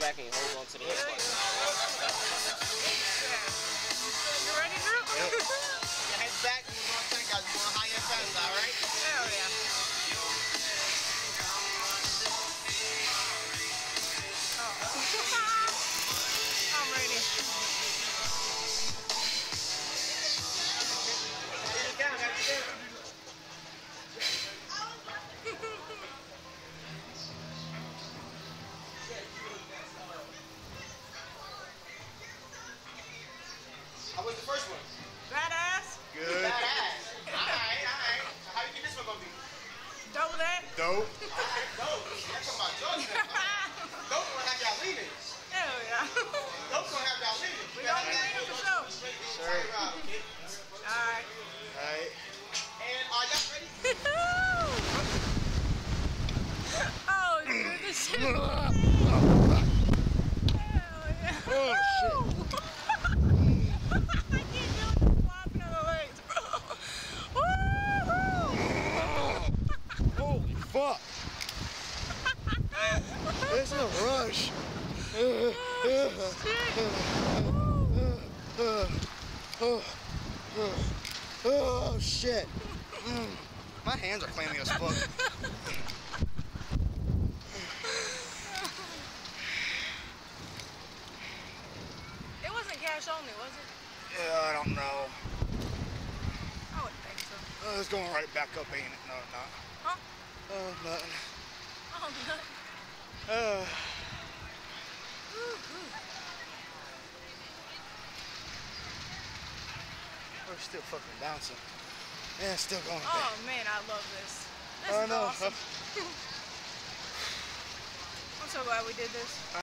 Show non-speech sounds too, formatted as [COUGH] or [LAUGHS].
back and you hold on to the hip. The first one? Badass. Good. Badass. All right, all right. So how do you think this one gonna be? Double that. Dope. [LAUGHS] All right, dope. That's talking about drugs now. Dope gonna have y'all leaving. Hell yeah. Dope gonna have y'all leaving. We gonna be leaving for sure. Sure. Alright. Alright. And are y'all ready? [LAUGHS] oh, dude, this shit. [LAUGHS] Hell yeah. Oh, shit. I can't feel it flopping on the legs, bro. Woo-hoo. Holy fuck. There's no rush. Oh shit. Mm. My hands are clammy as fuck. It wasn't cash only, was it? Yeah, I don't know. I wouldn't think so. Uh, it's going right back up, ain't it? No, not. Huh? Oh, nothing. Uh, we're still fucking bouncing. And still going back. Oh, man, I love this. This I is know. awesome. [LAUGHS] I'm so glad we did this.